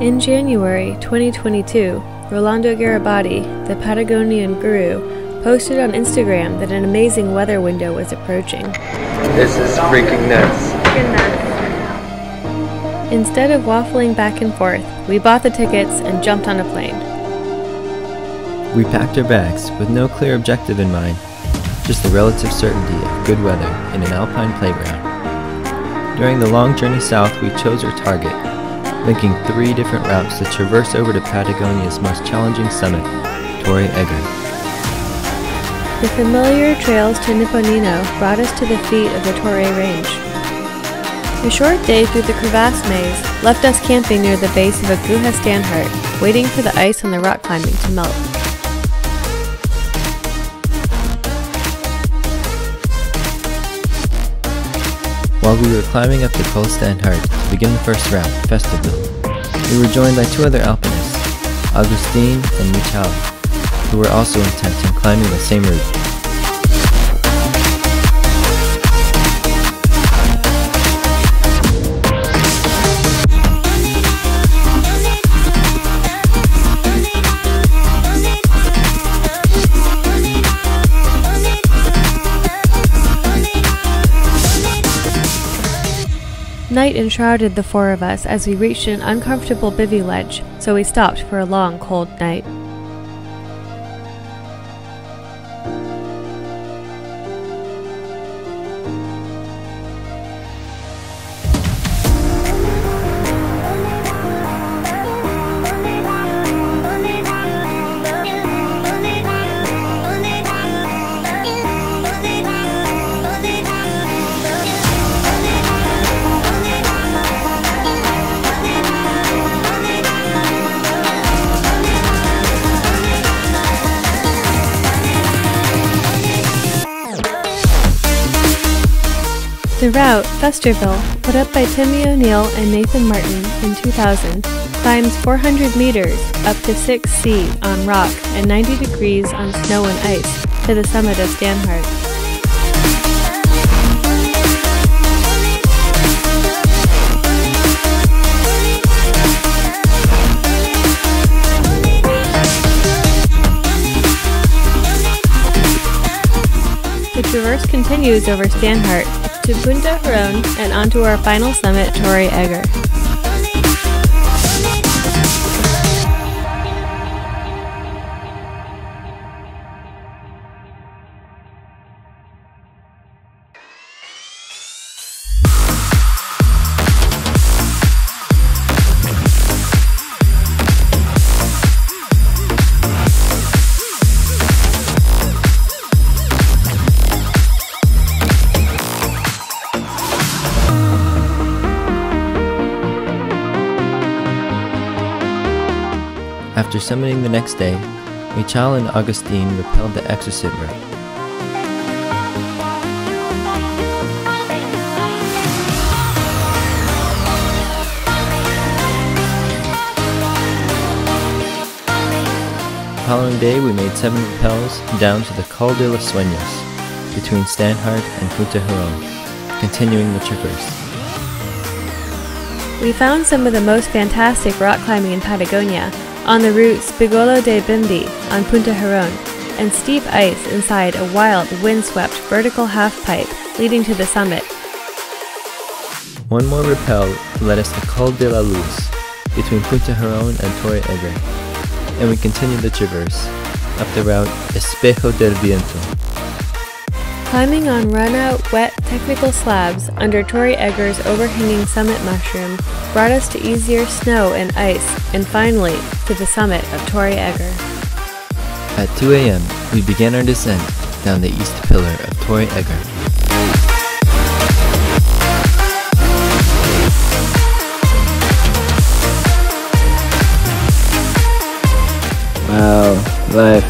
In January 2022, Rolando Garibotti, the Patagonian guru, posted on Instagram that an amazing weather window was approaching. This is freaking nuts. Instead of waffling back and forth, we bought the tickets and jumped on a plane. We packed our bags with no clear objective in mind, just the relative certainty of good weather in an alpine playground. During the long journey south, we chose our target, linking three different routes to traverse over to Patagonia's most challenging summit, Torre Egger. The familiar trails to Niponino brought us to the feet of the Torre Range. A short day through the crevasse maze left us camping near the base of Aguja Standhardt, waiting for the ice on the rock climbing to melt. While we were climbing up the Col Standhardt to begin the first round, Festerville, we were joined by two other alpinists, Augustine and Michal, who were also intent on climbing the same route. Night enshrouded the four of us as we reached an uncomfortable bivy ledge, so we stopped for a long, cold night. The route, Festerville, put up by Timmy O'Neill and Nathan Martin in 2000, climbs 400 meters up to 6C on rock and 90 degrees on snow and ice to the summit of Standhardt. The traverse continues over Standhardt to Punta Herron and onto our final summit, Torre Egger. After summiting the next day, Michal and Augustine repelled the route. The following day, we made seven rappels down to the Col de los Sueños, between Standhardt and Punta Herron, continuing the traverse. We found some of the most fantastic rock climbing in Patagonia on the route Spigolo dei Bimbi on Punta Herron, and steep ice inside a wild, windswept vertical half pipe leading to the summit. One more rappel led us to Col de la Luz, between Punta Herron and Torre Egger, and we continued the traverse up the route Espejo del Viento. Climbing on run-out, wet, technical slabs under Torre Egger's overhanging summit mushroom brought us to easier snow and ice, and finally to the summit of Torre Egger. At 2 a.m., we began our descent down the east pillar of Torre Egger. Wow, life.